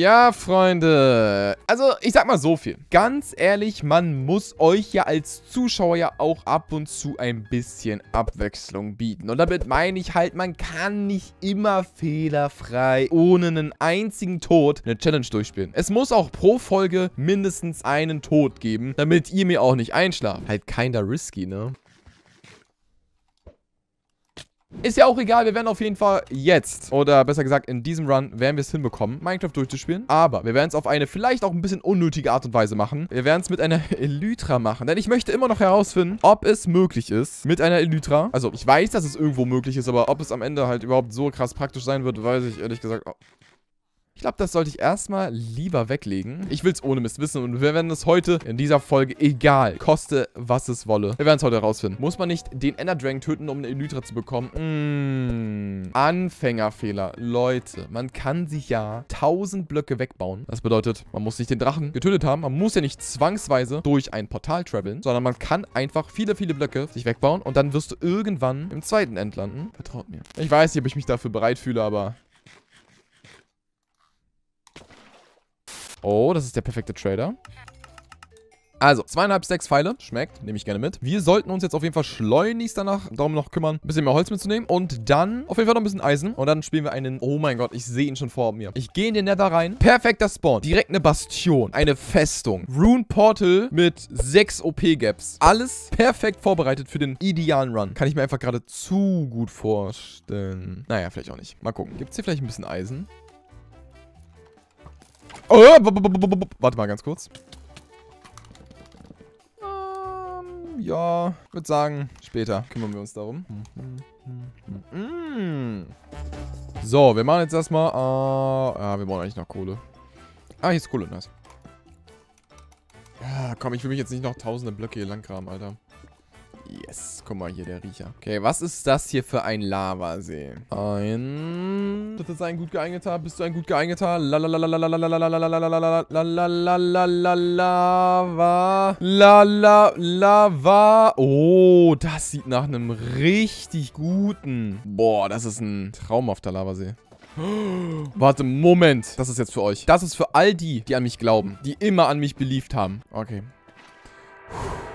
Ja, Freunde. Also, ich sag mal so viel. Ganz ehrlich, man muss euch ja als Zuschauer ja auch ab und zu ein bisschen Abwechslung bieten. Und damit meine ich halt, man kann nicht immer fehlerfrei, ohne einen einzigen Tod, eine Challenge durchspielen. Es muss auch pro Folge mindestens einen Tod geben, damit ihr mir auch nicht einschlaft. Halt keiner risky, ne? Ist ja auch egal, wir werden auf jeden Fall jetzt, oder besser gesagt in diesem Run, werden wir es hinbekommen, Minecraft durchzuspielen. Aber wir werden es auf eine vielleicht auch ein bisschen unnötige Art und Weise machen. Wir werden es mit einer Elytra machen, denn ich möchte immer noch herausfinden, ob es möglich ist mit einer Elytra. Also ich weiß, dass es irgendwo möglich ist, aber ob es am Ende halt überhaupt so krass praktisch sein wird, weiß ich ehrlich gesagt ich glaube, das sollte ich erstmal lieber weglegen. Ich will es ohne Mist wissen und wir werden es heute in dieser Folge, egal, koste was es wolle. Wir werden es heute herausfinden. Muss man nicht den Ender Dragon töten, um eine Elytra zu bekommen? Mmh. Anfängerfehler. Leute, man kann sich ja 1000 Blöcke wegbauen. Das bedeutet, man muss nicht den Drachen getötet haben. Man muss ja nicht zwangsweise durch ein Portal traveln, sondern man kann einfach viele, viele Blöcke sich wegbauen und dann wirst du irgendwann im zweiten End landen. Vertraut mir. Ich weiß nicht, ob ich mich dafür bereit fühle, aber Oh, das ist der perfekte Trader. Also, zweieinhalb Stacks Pfeile. Schmeckt, nehme ich gerne mit. Wir sollten uns jetzt auf jeden Fall schleunigst danach darum noch kümmern, ein bisschen mehr Holz mitzunehmen. Und dann auf jeden Fall noch ein bisschen Eisen. Und dann spielen wir einen... Oh mein Gott, ich sehe ihn schon vor mir. Ich gehe in den Nether rein. Perfekter Spawn. Direkt eine Bastion. Eine Festung. Rune Portal mit sechs OP-Gaps. Alles perfekt vorbereitet für den idealen Run. Kann ich mir einfach gerade zu gut vorstellen. Naja, vielleicht auch nicht. Mal gucken. Gibt es hier vielleicht ein bisschen Eisen? Oh, warte mal ganz kurz. Ähm, ja, würde sagen, später kümmern wir uns darum. So, wir machen jetzt erstmal... Uh, ja, wir brauchen eigentlich noch Kohle. Ah, hier ist Kohle, nice. Ja, komm, ich will mich jetzt nicht noch tausende Blöcke hier langgraben, Alter. Yes, guck mal hier, der Riecher. Okay, was ist das hier für ein Lavasee? Ein... Das ist ein gut geeigneter. Bist du ein gut geeigneter? Lava. Lala, Lava. Oh, das sieht nach einem richtig guten. Boah, das ist ein traumhafter Lavasee. Warte, Moment. Das ist jetzt für euch. Das ist für all die, die an mich glauben. Die immer an mich beliebt haben. Okay. Puh.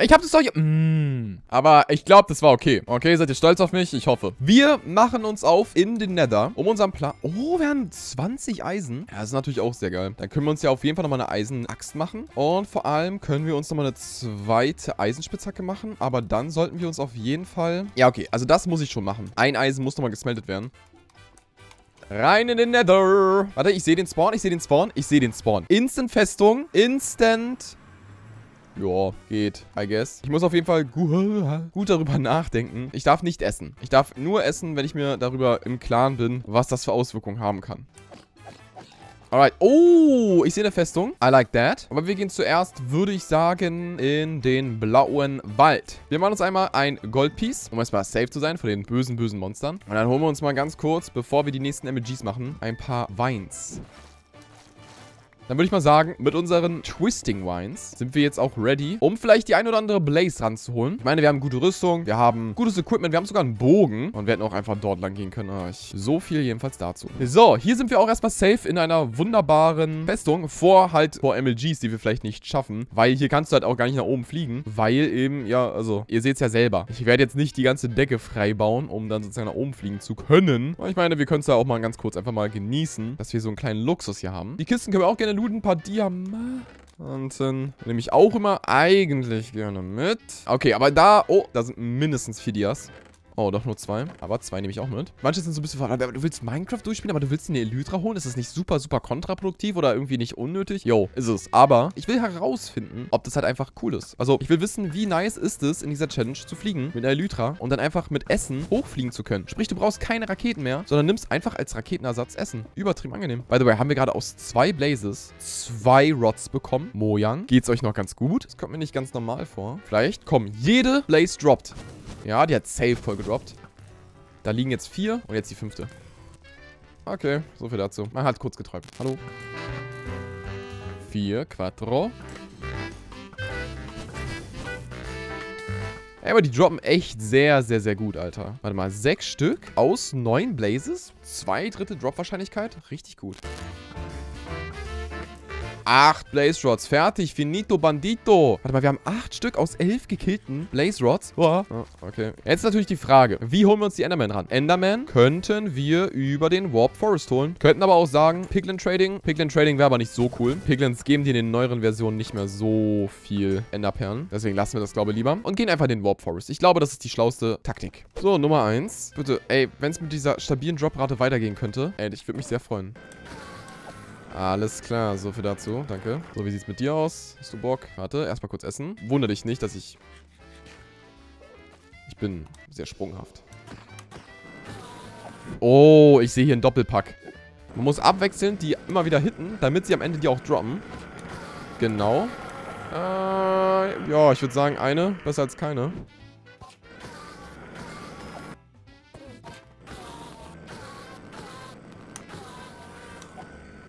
Ich hab das doch... Mm, aber ich glaube, das war okay. Okay, seid ihr stolz auf mich? Ich hoffe. Wir machen uns auf in den Nether, um unseren Plan... Oh, wir haben 20 Eisen. Ja, das ist natürlich auch sehr geil. Dann können wir uns ja auf jeden Fall nochmal eine Eisenaxt machen. Und vor allem können wir uns nochmal eine zweite Eisenspitzhacke machen. Aber dann sollten wir uns auf jeden Fall... Ja, okay. Also das muss ich schon machen. Ein Eisen muss nochmal gesmeltet werden. Rein in den Nether. Warte, ich sehe den Spawn, ich sehe den Spawn, ich sehe den Spawn. Instant Festung, Instant ja, geht, I guess. Ich muss auf jeden Fall gu gut darüber nachdenken. Ich darf nicht essen. Ich darf nur essen, wenn ich mir darüber im Klaren bin, was das für Auswirkungen haben kann. Alright. Oh, ich sehe eine Festung. I like that. Aber wir gehen zuerst, würde ich sagen, in den blauen Wald. Wir machen uns einmal ein Goldpiece, um erstmal safe zu sein vor den bösen, bösen Monstern. Und dann holen wir uns mal ganz kurz, bevor wir die nächsten MGs machen, ein paar Weins. Dann würde ich mal sagen, mit unseren Twisting Wines sind wir jetzt auch ready, um vielleicht die ein oder andere Blaze ranzuholen. Ich meine, wir haben gute Rüstung, wir haben gutes Equipment, wir haben sogar einen Bogen und wir hätten auch einfach dort lang gehen können. Ah, so viel jedenfalls dazu. So, hier sind wir auch erstmal safe in einer wunderbaren Festung vor halt vor MLGs, die wir vielleicht nicht schaffen, weil hier kannst du halt auch gar nicht nach oben fliegen, weil eben, ja, also, ihr seht es ja selber. Ich werde jetzt nicht die ganze Decke frei bauen, um dann sozusagen nach oben fliegen zu können. Ich meine, wir können es ja auch mal ganz kurz einfach mal genießen, dass wir so einen kleinen Luxus hier haben. Die Kisten können wir auch gerne looten, ein paar Diamanten. Nehme ich auch immer eigentlich gerne mit. Okay, aber da... Oh, da sind mindestens vier Dias. Oh, doch nur zwei. Aber zwei nehme ich auch mit. Manche sind so ein bisschen verraten. Du willst Minecraft durchspielen, aber du willst eine Elytra holen? Ist das nicht super, super kontraproduktiv oder irgendwie nicht unnötig? Jo, ist es. Aber ich will herausfinden, ob das halt einfach cool ist. Also, ich will wissen, wie nice ist es, in dieser Challenge zu fliegen mit einer Elytra und dann einfach mit Essen hochfliegen zu können. Sprich, du brauchst keine Raketen mehr, sondern nimmst einfach als Raketenersatz Essen. Übertrieben angenehm. By the way, haben wir gerade aus zwei Blazes zwei Rods bekommen. Mojang. Geht's euch noch ganz gut? Das kommt mir nicht ganz normal vor. Vielleicht. Komm, jede Blaze droppt. Ja, die hat safe voll gedroppt. Da liegen jetzt vier und jetzt die fünfte. Okay, so viel dazu. Man hat kurz geträumt. Hallo. Vier, quattro. Ey, aber die droppen echt sehr, sehr, sehr gut, Alter. Warte mal, sechs Stück aus neun Blazes? Zwei Drittel Drop-Wahrscheinlichkeit? Richtig gut. Acht Blaze Rods. Fertig. Finito Bandito. Warte mal, wir haben acht Stück aus elf gekillten Blaze Rods. Oh, okay. Jetzt natürlich die Frage, wie holen wir uns die Enderman ran? Enderman könnten wir über den Warp Forest holen. Könnten aber auch sagen, Piglin Trading. Piglin Trading wäre aber nicht so cool. Piglins geben dir in den neueren Versionen nicht mehr so viel Enderperlen. Deswegen lassen wir das, glaube ich, lieber. Und gehen einfach in den Warp Forest. Ich glaube, das ist die schlauste Taktik. So, Nummer eins. Bitte, ey, wenn es mit dieser stabilen Droprate weitergehen könnte, ey, ich würde mich sehr freuen. Alles klar, so viel dazu. Danke. So, wie sieht's mit dir aus? Hast du Bock? Warte, erstmal kurz essen. Wundere dich nicht, dass ich... Ich bin sehr sprunghaft. Oh, ich sehe hier einen Doppelpack. Man muss abwechselnd die immer wieder hitten, damit sie am Ende die auch droppen. Genau. Äh, ja, ich würde sagen eine. Besser als keine.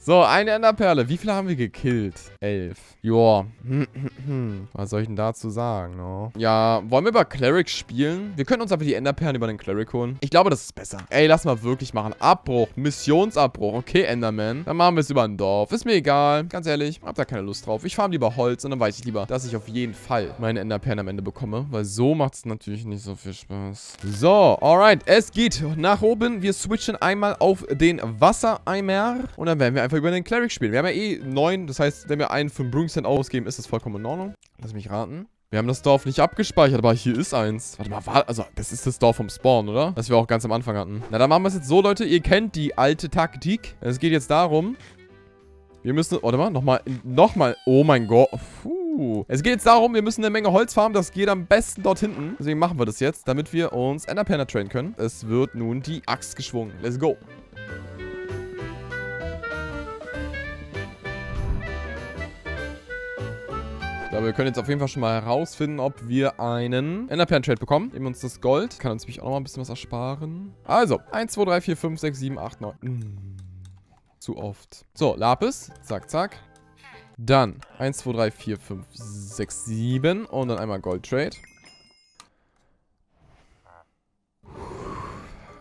So, eine Enderperle. Wie viele haben wir gekillt? Elf. Joa. Was soll ich denn dazu sagen, no? Ja, wollen wir über Cleric spielen? Wir können uns einfach die Enderperlen über den Cleric holen. Ich glaube, das ist besser. Ey, lass mal wirklich machen. Abbruch. Missionsabbruch. Okay, Enderman. Dann machen wir es über ein Dorf. Ist mir egal. Ganz ehrlich. Hab da keine Lust drauf. Ich farm lieber Holz und dann weiß ich lieber, dass ich auf jeden Fall meine Enderperlen am Ende bekomme. Weil so macht es natürlich nicht so viel Spaß. So, alright. Es geht nach oben. Wir switchen einmal auf den Wassereimer. Und dann werden wir einfach über den Cleric spielen. Wir haben ja eh neun. Das heißt, wenn wir einen für einen Brunksend ausgeben, ist das vollkommen in Ordnung. Lass mich raten. Wir haben das Dorf nicht abgespeichert, aber hier ist eins. Warte mal, war, also das ist das Dorf vom Spawn, oder? Das wir auch ganz am Anfang hatten. Na, dann machen wir es jetzt so, Leute. Ihr kennt die alte Taktik. Es geht jetzt darum, wir müssen, warte mal, nochmal, nochmal, oh mein Gott. Puh. Es geht jetzt darum, wir müssen eine Menge Holz farmen. Das geht am besten dort hinten. Deswegen machen wir das jetzt, damit wir uns Enderpanner trainen können. Es wird nun die Axt geschwungen. Let's go. Glaube, wir können jetzt auf jeden Fall schon mal herausfinden, ob wir einen Enderperlen-Trade bekommen. Nehmen uns das Gold. Kann uns nämlich auch noch mal ein bisschen was ersparen. Also, 1, 2, 3, 4, 5, 6, 7, 8, 9. Mm, zu oft. So, Lapis. Zack, zack. Dann 1, 2, 3, 4, 5, 6, 7. Und dann einmal Gold-Trade.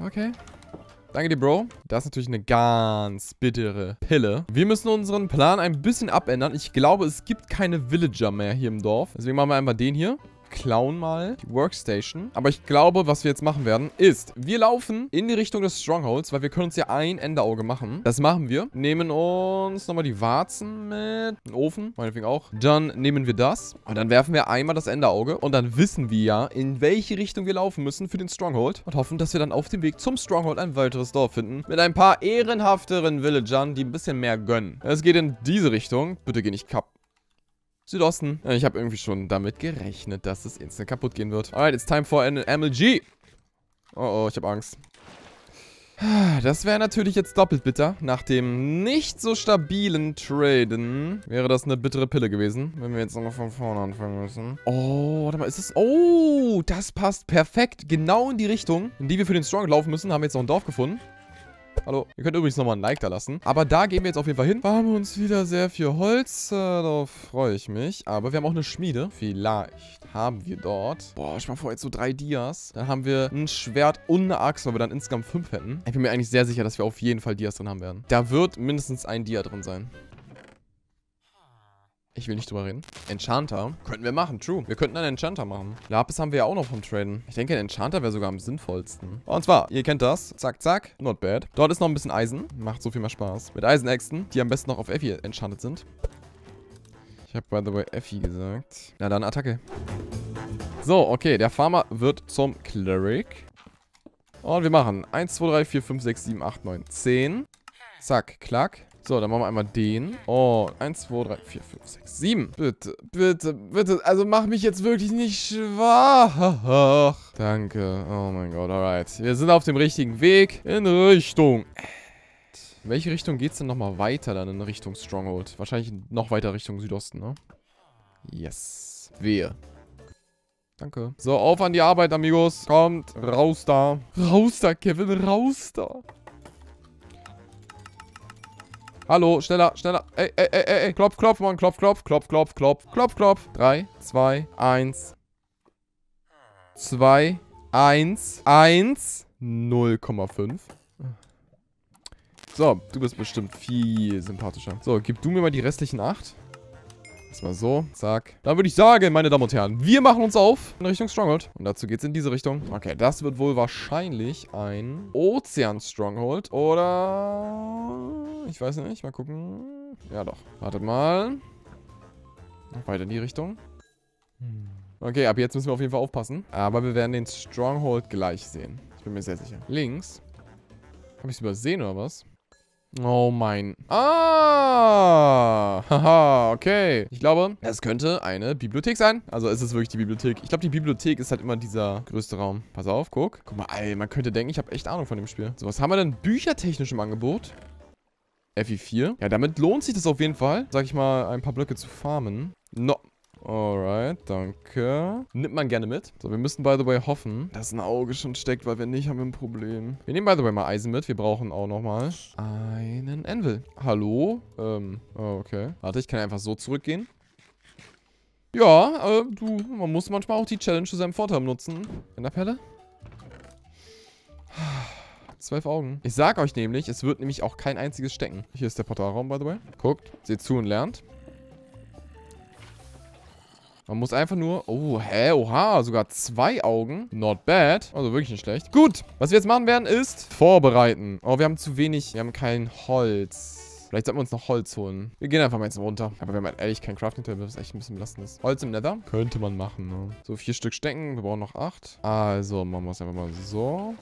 Okay. Danke dir, Bro. Das ist natürlich eine ganz bittere Pille. Wir müssen unseren Plan ein bisschen abändern. Ich glaube, es gibt keine Villager mehr hier im Dorf. Deswegen machen wir einmal den hier klauen mal die Workstation. Aber ich glaube, was wir jetzt machen werden, ist, wir laufen in die Richtung des Strongholds, weil wir können uns ja ein Enderauge machen. Das machen wir. Nehmen uns nochmal die Warzen mit. Den Ofen, meinetwegen auch. Dann nehmen wir das. Und dann werfen wir einmal das Enderauge. Und dann wissen wir ja, in welche Richtung wir laufen müssen für den Stronghold. Und hoffen, dass wir dann auf dem Weg zum Stronghold ein weiteres Dorf finden. Mit ein paar ehrenhafteren Villagern, die ein bisschen mehr gönnen. Es geht in diese Richtung. Bitte geh nicht kaputt. Südosten. Ich habe irgendwie schon damit gerechnet, dass es instant kaputt gehen wird. Alright, it's time for an MLG. Oh, oh, ich habe Angst. Das wäre natürlich jetzt doppelt bitter. Nach dem nicht so stabilen Traden wäre das eine bittere Pille gewesen, wenn wir jetzt nochmal von vorne anfangen müssen. Oh, warte mal, ist das... Oh, das passt perfekt genau in die Richtung, in die wir für den Strong laufen müssen. Haben wir jetzt noch ein Dorf gefunden. Hallo. Ihr könnt übrigens nochmal ein Like da lassen. Aber da gehen wir jetzt auf jeden Fall hin. Wir haben uns wieder sehr viel Holz. Äh, darauf freue ich mich. Aber wir haben auch eine Schmiede. Vielleicht haben wir dort... Boah, ich mal vor, jetzt so drei Dias. Dann haben wir ein Schwert und eine Axt, weil wir dann insgesamt fünf hätten. Ich bin mir eigentlich sehr sicher, dass wir auf jeden Fall Dias drin haben werden. Da wird mindestens ein Dia drin sein. Ich will nicht drüber reden. Enchanter. Könnten wir machen, true. Wir könnten einen Enchanter machen. Lapis haben wir ja auch noch vom Traden. Ich denke, ein Enchanter wäre sogar am sinnvollsten. Und zwar, ihr kennt das. Zack, zack. Not bad. Dort ist noch ein bisschen Eisen. Macht so viel mehr Spaß. Mit Eisenäxten, die am besten noch auf Effi enchanted sind. Ich habe, by the way, Effi gesagt. Na dann, Attacke. So, okay. Der Farmer wird zum Cleric. Und wir machen 1, 2, 3, 4, 5, 6, 7, 8, 9, 10. Zack, klack. So, dann machen wir einmal den. Oh, 1, 2, 3, 4, 5, 6, 7. Bitte, bitte, bitte. Also mach mich jetzt wirklich nicht schwach. Danke. Oh mein Gott, alright. Wir sind auf dem richtigen Weg in Richtung... In welche Richtung geht es denn nochmal weiter dann in Richtung Stronghold? Wahrscheinlich noch weiter Richtung Südosten, ne? Yes. Wehe. Danke. So, auf an die Arbeit, Amigos. Kommt, raus da. Raus da, Kevin, raus da. Hallo, schneller, schneller. Ey, ey, ey, ey, klopf, klopf, Mann, klopf, klopf, klopf, klopf, klopf, klopf, klopf. 3, 2, 1. 2, 1, 1, 0,5. So, du bist bestimmt viel sympathischer. So, gib du mir mal die restlichen 8. Erstmal so, zack. Dann würde ich sagen, meine Damen und Herren, wir machen uns auf in Richtung Stronghold. Und dazu geht es in diese Richtung. Okay, das wird wohl wahrscheinlich ein Ozean-Stronghold. Oder... Ich weiß nicht, mal gucken. Ja doch. Wartet mal. Noch weiter in die Richtung. Okay, ab jetzt müssen wir auf jeden Fall aufpassen. Aber wir werden den Stronghold gleich sehen. Ich bin mir sehr sicher. Links. Habe ich es übersehen oder was? Oh mein. Ah! Haha, okay. Ich glaube, es könnte eine Bibliothek sein. Also es ist wirklich die Bibliothek. Ich glaube, die Bibliothek ist halt immer dieser größte Raum. Pass auf, guck. Guck mal, ey, man könnte denken, ich habe echt Ahnung von dem Spiel. So, was haben wir denn büchertechnisch im Angebot? FI4. Ja, damit lohnt sich das auf jeden Fall, sag ich mal, ein paar Blöcke zu farmen. No. Alright, danke. Nimmt man gerne mit. So, wir müssen by the way hoffen, dass ein Auge schon steckt, weil wenn nicht, haben wir ein Problem. Wir nehmen by the way mal Eisen mit. Wir brauchen auch nochmal einen Anvil. Hallo? Ähm, oh, okay. Warte, ich kann einfach so zurückgehen. Ja, äh, du, man muss manchmal auch die Challenge zu seinem Vorteil nutzen. In der Pelle? Zwölf Augen. Ich sag euch nämlich, es wird nämlich auch kein einziges stecken. Hier ist der Portalraum, by the way. Guckt, seht zu und lernt. Man muss einfach nur... Oh, hä? Oha, sogar zwei Augen. Not bad. Also wirklich nicht schlecht. Gut, was wir jetzt machen werden, ist vorbereiten. Oh, wir haben zu wenig... Wir haben kein Holz. Vielleicht sollten wir uns noch Holz holen. Wir gehen einfach mal jetzt runter. Aber wir haben halt ehrlich kein Crafting-Table, was echt ein bisschen belastend ist. Holz im Nether? Könnte man machen, ne? So, vier Stück stecken. Wir brauchen noch acht. Also, machen wir es einfach mal so.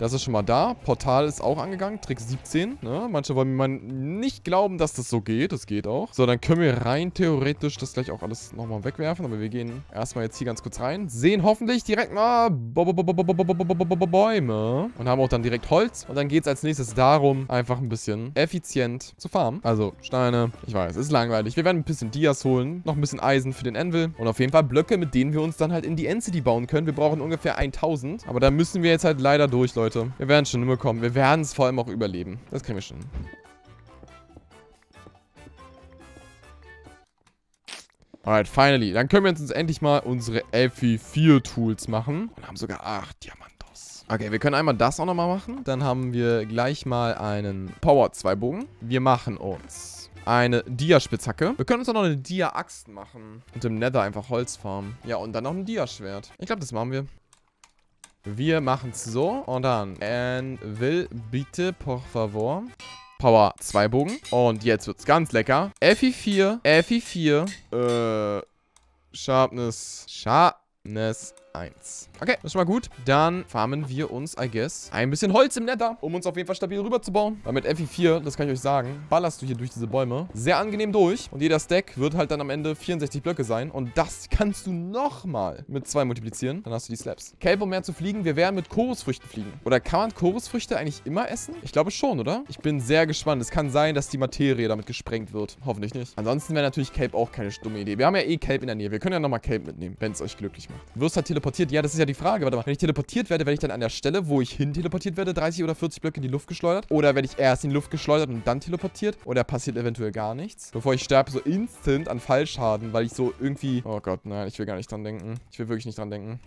Das ist schon mal da. Portal ist auch angegangen. Trick 17. Ne? Manche wollen mir nicht glauben, dass das so geht. Das geht auch. So, dann können wir rein theoretisch das gleich auch alles nochmal wegwerfen. Aber wir gehen erstmal jetzt hier ganz kurz rein. Sehen hoffentlich direkt mal Bäume. Und haben auch dann direkt Holz. Und dann geht es als nächstes darum, einfach ein bisschen effizient zu farmen. Also Steine. Ich weiß, ist langweilig. Wir werden ein bisschen Dias holen. Noch ein bisschen Eisen für den Anvil. Und auf jeden Fall Blöcke, mit denen wir uns dann halt in die End-City bauen können. Wir brauchen ungefähr 1000. Aber da müssen wir jetzt halt leider durch, Leute. Leute. Wir werden es schon hinbekommen. Wir werden es vor allem auch überleben. Das kriegen wir schon. Alright, finally. Dann können wir uns endlich mal unsere FE4-Tools machen. Und haben sogar 8 Diamantos. Okay, wir können einmal das auch nochmal machen. Dann haben wir gleich mal einen Power-2-Bogen. Wir machen uns eine Dia-Spitzhacke. Wir können uns auch noch eine Dia-Axt machen. Und im Nether einfach Holz farmen. Ja, und dann noch ein Dia-Schwert. Ich glaube, das machen wir. Wir machen es so. Und dann will bitte, por favor. Power 2 Bogen. Und jetzt wird es ganz lecker. FI4, FI4, äh, Sharpness, Sharpness 1. Okay, das ist schon mal gut. Dann farmen wir uns, I guess, ein bisschen Holz im Nether, um uns auf jeden Fall stabil rüberzubauen. Weil mit FI4, das kann ich euch sagen, ballerst du hier durch diese Bäume sehr angenehm durch. Und jeder Stack wird halt dann am Ende 64 Blöcke sein. Und das kannst du nochmal mit 2 multiplizieren. Dann hast du die Slaps. Kelp, um mehr zu fliegen, wir werden mit Chorusfrüchten fliegen. Oder kann man Chorusfrüchte eigentlich immer essen? Ich glaube schon, oder? Ich bin sehr gespannt. Es kann sein, dass die Materie damit gesprengt wird. Hoffentlich nicht. Ansonsten wäre natürlich Kelp auch keine dumme Idee. Wir haben ja eh Kelp in der Nähe. Wir können ja nochmal Kelp mitnehmen, wenn es euch glücklich macht. Wirst halt teleportiert. Ja, das ist ja die Frage. Warte mal. Wenn ich teleportiert werde, werde ich dann an der Stelle, wo ich hin teleportiert werde, 30 oder 40 Blöcke in die Luft geschleudert? Oder werde ich erst in die Luft geschleudert und dann teleportiert? Oder passiert eventuell gar nichts? Bevor ich sterbe, so instant an Fallschaden, weil ich so irgendwie... Oh Gott, nein, ich will gar nicht dran denken. Ich will wirklich nicht dran denken.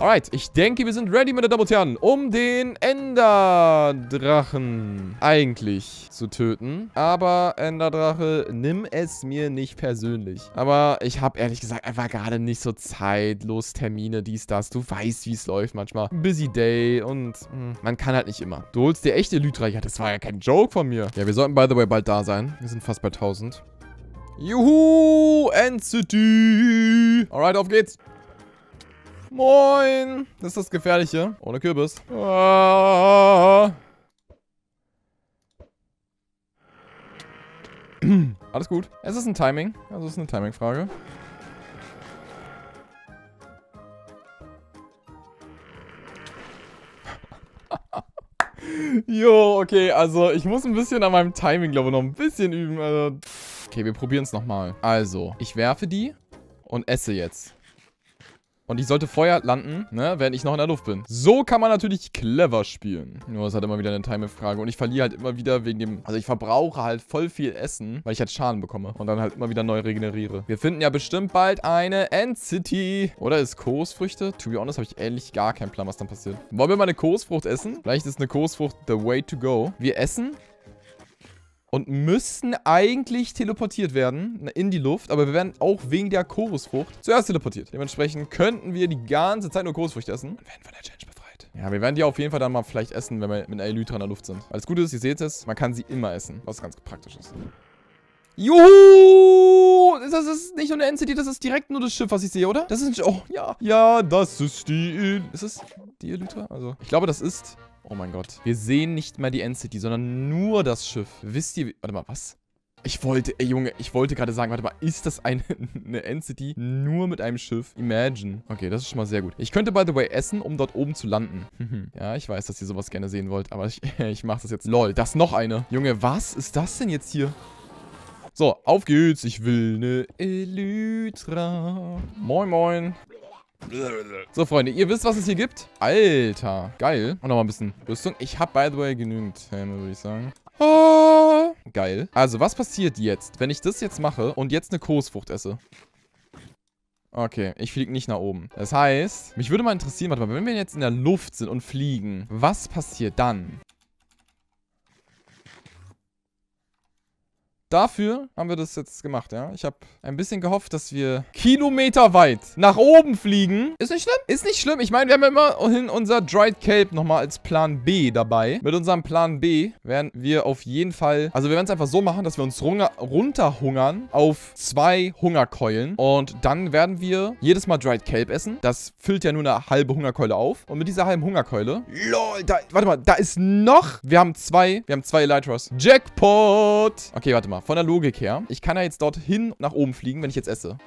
Alright, ich denke, wir sind ready, meine Damen und Herren, um den Enderdrachen eigentlich zu töten. Aber Enderdrache, nimm es mir nicht persönlich. Aber ich habe ehrlich gesagt einfach gerade nicht so Zeit, los Termine, dies, das. Du weißt, wie es läuft manchmal. Busy Day und mh, hm, man kann halt nicht immer. Du holst dir echte Elytra. Ja, das war ja kein Joke von mir. Ja, wir sollten, by the way, bald da sein. Wir sind fast bei 1000. Juhu, End-City. Alright, auf geht's. Moin. Das ist das Gefährliche. Ohne Kürbis. Ah. Alles gut. Es ist ein Timing. Also es ist eine Timing-Frage. Jo, okay, also ich muss ein bisschen an meinem Timing, glaube ich, noch ein bisschen üben. Also. Okay, wir probieren es nochmal. Also, ich werfe die und esse jetzt. Und ich sollte vorher landen, ne, während ich noch in der Luft bin. So kann man natürlich clever spielen. Nur es hat immer wieder eine Time-Frage. Und ich verliere halt immer wieder wegen dem... Also ich verbrauche halt voll viel Essen, weil ich halt Schaden bekomme. Und dann halt immer wieder neu regeneriere. Wir finden ja bestimmt bald eine End-City. Oder ist Kokosfrüchte? To be honest, habe ich ehrlich gar keinen Plan, was dann passiert. Wollen wir mal eine Kokosfrucht essen? Vielleicht ist eine Kokosfrucht the way to go. Wir essen und müssten eigentlich teleportiert werden in die Luft, aber wir werden auch wegen der Chorusfrucht zuerst teleportiert. Dementsprechend könnten wir die ganze Zeit nur Chorusfrucht essen und werden von der Challenge befreit. Ja, wir werden die auf jeden Fall dann mal vielleicht essen, wenn wir mit einer Elytra in der Luft sind. Weil das Gute ist, ihr seht es, man kann sie immer essen, was ganz praktisch ist. Juhu! Das ist nicht nur eine NCT, das ist direkt nur das Schiff, was ich sehe, oder? Das ist ein... Oh, ja. Ja, das ist die... Ist es die Elytra? Also, ich glaube, das ist Oh mein Gott. Wir sehen nicht mehr die End-City, sondern nur das Schiff. Wisst ihr... Warte mal, was? Ich wollte, ey Junge, ich wollte gerade sagen, warte mal, ist das eine, eine End-City nur mit einem Schiff? Imagine. Okay, das ist schon mal sehr gut. Ich könnte, by the way, essen, um dort oben zu landen. ja, ich weiß, dass ihr sowas gerne sehen wollt, aber ich, ich mache das jetzt. Lol, das ist noch eine. Junge, was ist das denn jetzt hier? So, auf geht's. Ich will eine Elytra. Moin, moin. So, Freunde, ihr wisst, was es hier gibt? Alter, geil. Und nochmal ein bisschen Rüstung. Ich habe, by the way, genügend Helme, würde ich sagen. Ah, geil. Also, was passiert jetzt, wenn ich das jetzt mache und jetzt eine Kosfrucht esse? Okay, ich fliege nicht nach oben. Das heißt, mich würde mal interessieren, warte mal, wenn wir jetzt in der Luft sind und fliegen, was passiert dann? Dafür haben wir das jetzt gemacht, ja. Ich habe ein bisschen gehofft, dass wir kilometerweit nach oben fliegen. Ist nicht schlimm. Ist nicht schlimm. Ich meine, wir haben immerhin unser Dried Kelp nochmal als Plan B dabei. Mit unserem Plan B werden wir auf jeden Fall... Also wir werden es einfach so machen, dass wir uns runterhungern auf zwei Hungerkeulen. Und dann werden wir jedes Mal Dried Kelp essen. Das füllt ja nur eine halbe Hungerkeule auf. Und mit dieser halben Hungerkeule... Lol, da, warte mal, da ist noch... Wir haben zwei... Wir haben zwei Elytras. Jackpot! Okay, warte mal von der Logik her. Ich kann ja jetzt dorthin nach oben fliegen, wenn ich jetzt esse.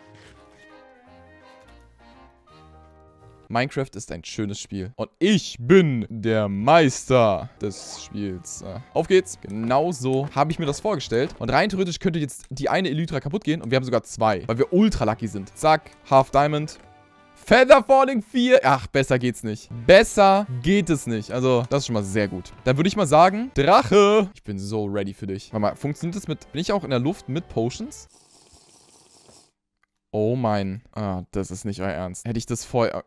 Minecraft ist ein schönes Spiel. Und ich bin der Meister des Spiels. Auf geht's. Genau so habe ich mir das vorgestellt. Und rein theoretisch könnte jetzt die eine Elytra kaputt gehen. Und wir haben sogar zwei. Weil wir ultra lucky sind. Zack. Half Diamond. Feather Falling 4. Ach, besser geht's nicht. Besser geht es nicht. Also, das ist schon mal sehr gut. Dann würde ich mal sagen, Drache. Ich bin so ready für dich. Warte mal, funktioniert das mit... Bin ich auch in der Luft mit Potions? Oh mein. Ah, das ist nicht euer Ernst. Hätte ich das vorher...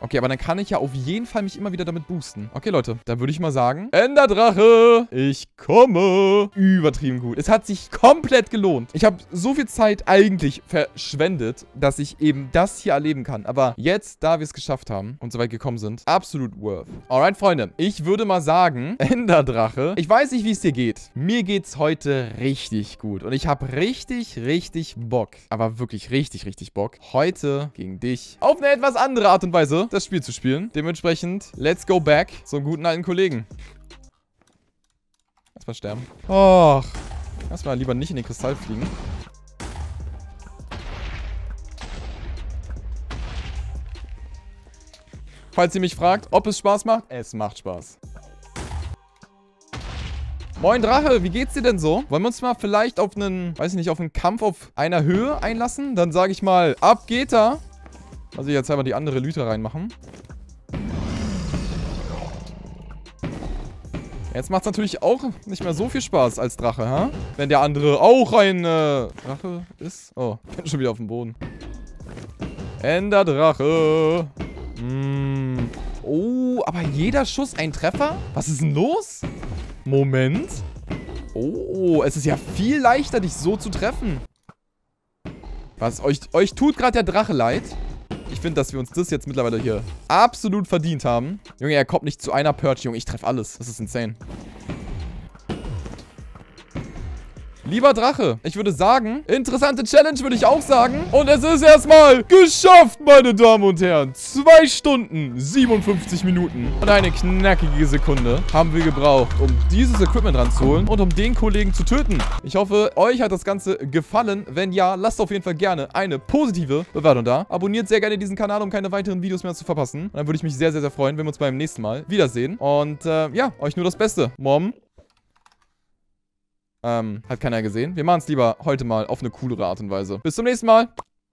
Okay, aber dann kann ich ja auf jeden Fall mich immer wieder damit boosten. Okay, Leute, dann würde ich mal sagen, Enderdrache, ich komme. Übertrieben gut. Es hat sich komplett gelohnt. Ich habe so viel Zeit eigentlich verschwendet, dass ich eben das hier erleben kann. Aber jetzt, da wir es geschafft haben und so weit gekommen sind, absolut worth. Alright, Freunde, ich würde mal sagen, Enderdrache, ich weiß nicht, wie es dir geht. Mir geht's heute richtig gut und ich habe richtig, richtig Bock. Aber wirklich richtig, richtig Bock. Heute gegen dich auf eine etwas andere Art und Weise das Spiel zu spielen. Dementsprechend, let's go back zum guten alten Kollegen. Erstmal sterben. Och. Erstmal lieber nicht in den Kristall fliegen. Falls ihr mich fragt, ob es Spaß macht, es macht Spaß. Moin Drache, wie geht's dir denn so? Wollen wir uns mal vielleicht auf einen, weiß ich nicht, auf einen Kampf auf einer Höhe einlassen? Dann sage ich mal, ab geht er. Also jetzt einmal die andere Lüte reinmachen. Jetzt macht es natürlich auch nicht mehr so viel Spaß als Drache, ha? Wenn der andere auch ein äh, Drache ist. Oh, ich bin schon wieder auf dem Boden. Enderdrache. Mm. Oh, aber jeder Schuss ein Treffer? Was ist denn los? Moment. Oh, es ist ja viel leichter, dich so zu treffen. Was? Euch, euch tut gerade der Drache leid? Ich finde, dass wir uns das jetzt mittlerweile hier absolut verdient haben. Junge, er kommt nicht zu einer Perch, Junge. Ich treffe alles. Das ist insane. Lieber Drache, ich würde sagen, interessante Challenge würde ich auch sagen. Und es ist erstmal geschafft, meine Damen und Herren. Zwei Stunden, 57 Minuten und eine knackige Sekunde haben wir gebraucht, um dieses Equipment ranzuholen und um den Kollegen zu töten. Ich hoffe, euch hat das Ganze gefallen. Wenn ja, lasst auf jeden Fall gerne eine positive Bewertung da. Abonniert sehr gerne diesen Kanal, um keine weiteren Videos mehr zu verpassen. Und dann würde ich mich sehr, sehr, sehr freuen, wenn wir uns beim nächsten Mal wiedersehen. Und äh, ja, euch nur das Beste. Mom. Ähm, hat keiner gesehen. Wir machen es lieber heute mal auf eine coolere Art und Weise. Bis zum nächsten Mal.